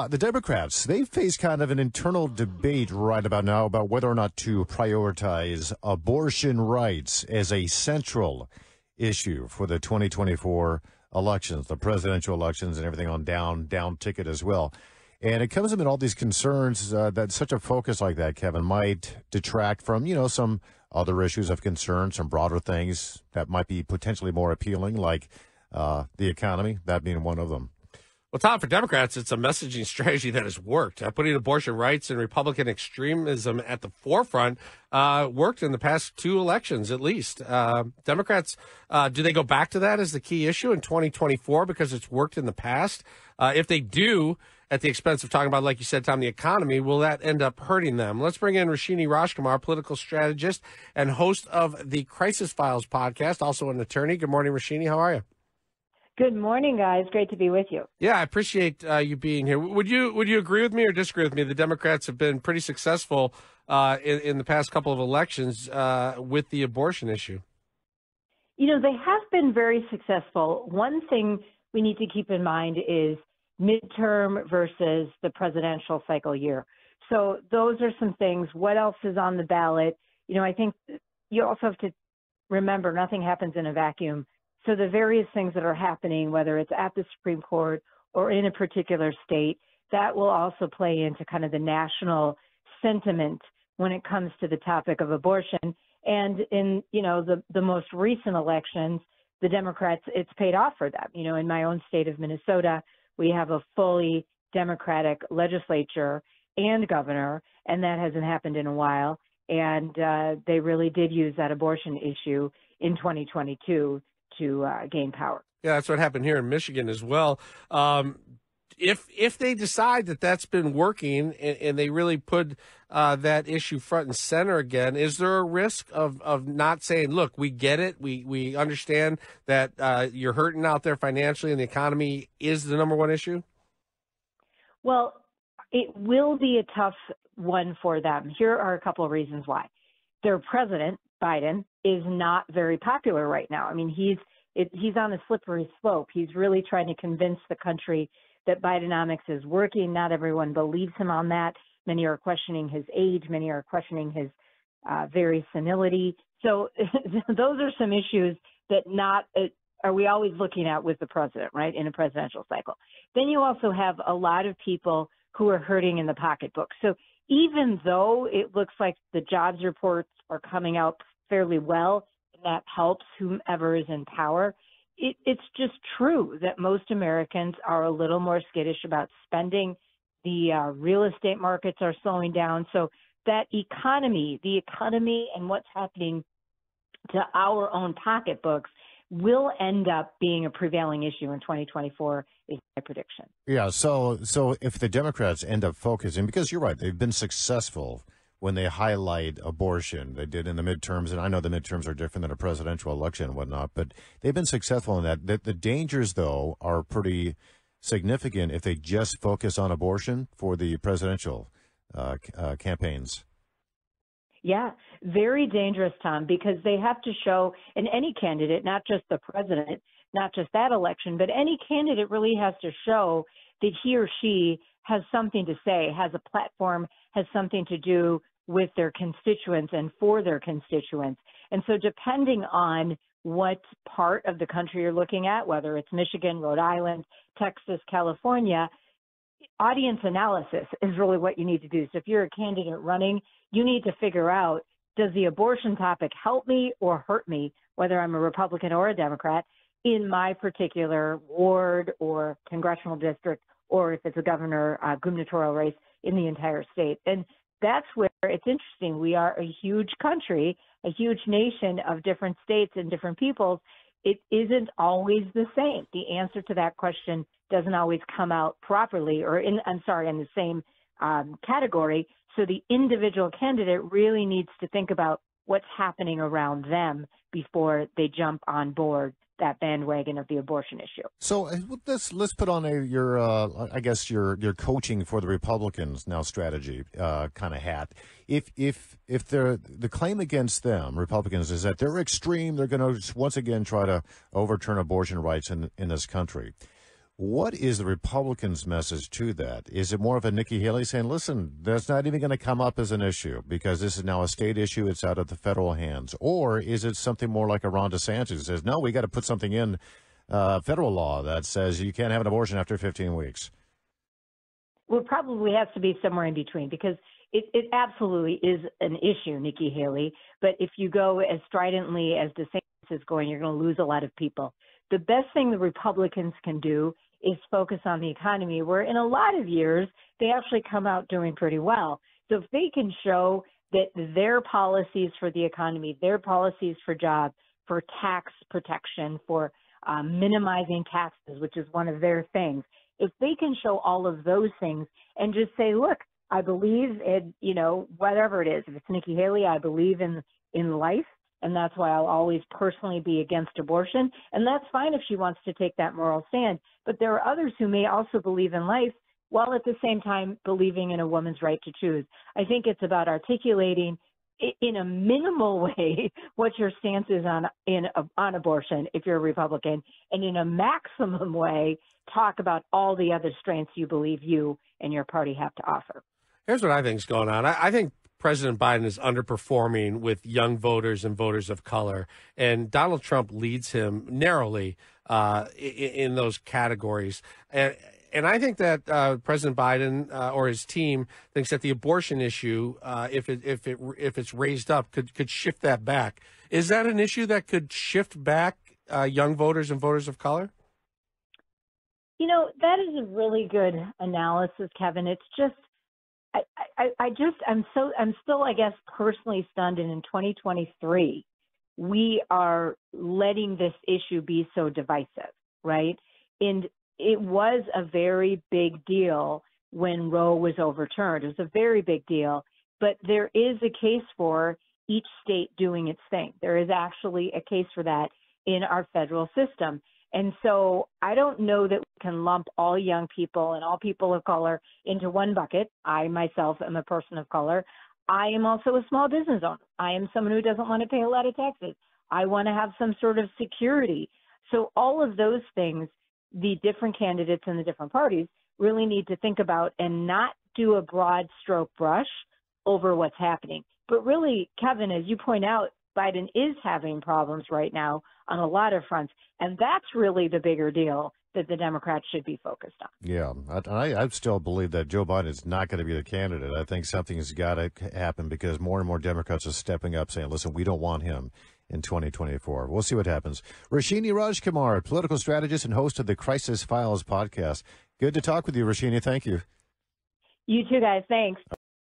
Uh, the Democrats, they face kind of an internal debate right about now about whether or not to prioritize abortion rights as a central issue for the 2024 elections, the presidential elections, and everything on down, down ticket as well. And it comes amid all these concerns uh, that such a focus like that, Kevin, might detract from, you know, some other issues of concern, some broader things that might be potentially more appealing, like uh, the economy, that being one of them. Well, Tom, for Democrats, it's a messaging strategy that has worked. Uh, putting abortion rights and Republican extremism at the forefront uh, worked in the past two elections, at least. Uh, Democrats, uh, do they go back to that as the key issue in 2024 because it's worked in the past? Uh, if they do, at the expense of talking about, like you said, Tom, the economy, will that end up hurting them? Let's bring in Roshini Rajkumar, political strategist and host of the Crisis Files podcast, also an attorney. Good morning, Roshini. How are you? Good morning, guys. Great to be with you. Yeah, I appreciate uh, you being here. Would you would you agree with me or disagree with me? The Democrats have been pretty successful uh, in, in, the past couple of elections uh, with the abortion issue. You know, they have been very successful. One thing we need to keep in mind is midterm versus the presidential cycle year. So those are some things. What else is on the ballot? You know, I think you also have to remember nothing happens in a vacuum so the various things that are happening, whether it's at the Supreme Court or in a particular state, that will also play into kind of the national sentiment when it comes to the topic of abortion. And in, you know, the, the most recent elections, the Democrats, it's paid off for them. You know, in my own state of Minnesota, we have a fully Democratic legislature and governor, and that hasn't happened in a while. And uh, they really did use that abortion issue in 2022 to uh, gain power. Yeah, that's what happened here in Michigan as well. Um, if if they decide that that's been working and, and they really put uh, that issue front and center again, is there a risk of, of not saying, look, we get it, we we understand that uh, you're hurting out there financially and the economy is the number one issue? Well, it will be a tough one for them. Here are a couple of reasons why. Their president, Biden, is not very popular right now. I mean, he's it, he's on a slippery slope. He's really trying to convince the country that Bidenomics is working. Not everyone believes him on that. Many are questioning his age. Many are questioning his uh, very senility. So those are some issues that not uh, are we always looking at with the president, right, in a presidential cycle. Then you also have a lot of people who are hurting in the pocketbook. So even though it looks like the jobs reports are coming out fairly well, and that helps whomever is in power. It, it's just true that most Americans are a little more skittish about spending. The uh, real estate markets are slowing down. So that economy, the economy and what's happening to our own pocketbooks will end up being a prevailing issue in 2024 is my prediction. Yeah, so so if the Democrats end up focusing because you're right, they've been successful when they highlight abortion. They did in the midterms, and I know the midterms are different than a presidential election and whatnot, but they've been successful in that. The, the dangers, though, are pretty significant if they just focus on abortion for the presidential uh, uh, campaigns. Yeah, very dangerous, Tom, because they have to show, and any candidate, not just the president, not just that election, but any candidate really has to show that he or she has something to say, has a platform, has something to do with their constituents and for their constituents. And so, depending on what part of the country you're looking at, whether it's Michigan, Rhode Island, Texas, California, audience analysis is really what you need to do. So, if you're a candidate running, you need to figure out does the abortion topic help me or hurt me, whether I'm a Republican or a Democrat, in my particular ward or congressional district, or if it's a governor uh, gubernatorial race in the entire state. And that's where it's interesting. We are a huge country, a huge nation of different states and different peoples. It isn't always the same. The answer to that question doesn't always come out properly or in, I'm sorry, in the same um, category. So the individual candidate really needs to think about what's happening around them before they jump on board that bandwagon of the abortion issue. So uh, let's let's put on a your uh, I guess your your coaching for the Republicans now strategy uh, kind of hat. If if if the the claim against them Republicans is that they're extreme, they're going to once again try to overturn abortion rights in in this country. What is the Republicans' message to that? Is it more of a Nikki Haley saying, listen, that's not even going to come up as an issue because this is now a state issue, it's out of the federal hands? Or is it something more like a Ron DeSantis says, no, we got to put something in uh, federal law that says you can't have an abortion after 15 weeks? Well, probably has to be somewhere in between because it, it absolutely is an issue, Nikki Haley. But if you go as stridently as DeSantis is going, you're going to lose a lot of people. The best thing the Republicans can do is focus on the economy, where in a lot of years they actually come out doing pretty well. So if they can show that their policies for the economy, their policies for jobs, for tax protection, for um, minimizing taxes, which is one of their things, if they can show all of those things and just say, look, I believe in, you know, whatever it is, if it's Nikki Haley, I believe in in life and that's why I'll always personally be against abortion. And that's fine if she wants to take that moral stand. But there are others who may also believe in life while at the same time believing in a woman's right to choose. I think it's about articulating in a minimal way what your stance is on in on abortion if you're a Republican, and in a maximum way talk about all the other strengths you believe you and your party have to offer. Here's what I think is going on. I, I think President Biden is underperforming with young voters and voters of color, and Donald Trump leads him narrowly uh, in, in, those categories. And, and I think that uh, President Biden uh, or his team thinks that the abortion issue, uh, if it if it if it's raised up, could could shift that back. Is that an issue that could shift back uh, young voters and voters of color? You know, that is a really good analysis, Kevin. It's just I, I, I just I'm so I'm still I guess personally stunned and in 2023 we are letting this issue be so divisive, right? And it was a very big deal when Roe was overturned. It was a very big deal, but there is a case for each state doing its thing. There is actually a case for that in our federal system. And so I don't know that can lump all young people and all people of color into one bucket. I myself am a person of color. I am also a small business owner. I am someone who doesn't want to pay a lot of taxes. I want to have some sort of security. So all of those things, the different candidates and the different parties really need to think about and not do a broad stroke brush over what's happening. But really, Kevin, as you point out, Biden is having problems right now on a lot of fronts. And that's really the bigger deal that the Democrats should be focused on. Yeah, I, I still believe that Joe Biden is not going to be the candidate. I think something has got to happen because more and more Democrats are stepping up saying, listen, we don't want him in 2024. We'll see what happens. Roshini Rajkumar, political strategist and host of the Crisis Files podcast. Good to talk with you, Roshini. Thank you. You too, guys. Thanks.